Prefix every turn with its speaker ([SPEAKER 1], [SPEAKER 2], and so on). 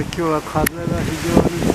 [SPEAKER 1] 今日は風が非常に